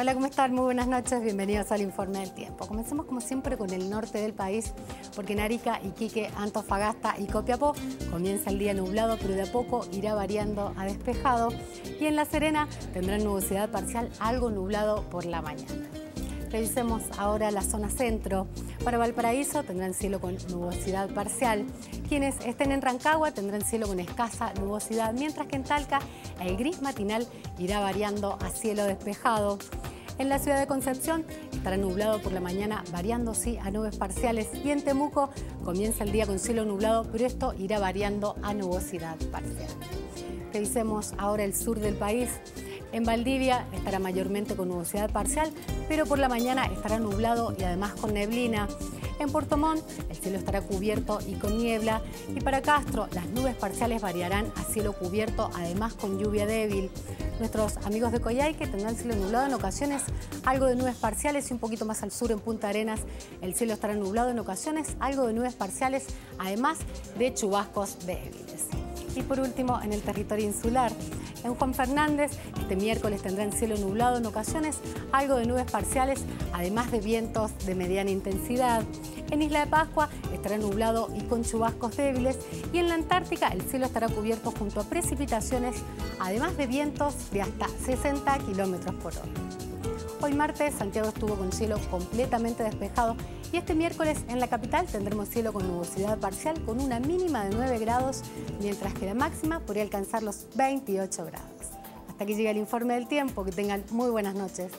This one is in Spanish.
Hola, ¿cómo están? Muy buenas noches, bienvenidos al Informe del Tiempo. Comencemos como siempre con el norte del país, porque en Arica, Iquique, Antofagasta y Copiapó comienza el día nublado, pero de a poco irá variando a despejado. Y en La Serena tendrán nubosidad parcial, algo nublado por la mañana. Revisemos ahora la zona centro. Para Valparaíso tendrán cielo con nubosidad parcial. Quienes estén en Rancagua tendrán cielo con escasa nubosidad, mientras que en Talca el gris matinal irá variando a cielo despejado. En la ciudad de Concepción estará nublado por la mañana, variando sí a nubes parciales. Y en Temuco comienza el día con cielo nublado, pero esto irá variando a nubosidad parcial. Revisemos ahora el sur del país. En Valdivia estará mayormente con nubosidad parcial, pero por la mañana estará nublado y además con neblina. En Puerto Montt el cielo estará cubierto y con niebla y para Castro las nubes parciales variarán a cielo cubierto además con lluvia débil. Nuestros amigos de Coyhaique tendrán cielo nublado en ocasiones, algo de nubes parciales y un poquito más al sur en Punta Arenas el cielo estará nublado en ocasiones, algo de nubes parciales además de chubascos débiles. Y por último, en el territorio insular, en Juan Fernández, este miércoles tendrán cielo nublado en ocasiones, algo de nubes parciales, además de vientos de mediana intensidad. En Isla de Pascua estará nublado y con chubascos débiles y en la Antártica el cielo estará cubierto junto a precipitaciones, además de vientos de hasta 60 kilómetros por hora. Hoy martes Santiago estuvo con cielo completamente despejado y este miércoles en la capital tendremos cielo con nubosidad parcial con una mínima de 9 grados, mientras que la máxima podría alcanzar los 28 grados. Hasta aquí llega el informe del tiempo, que tengan muy buenas noches.